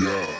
Yeah.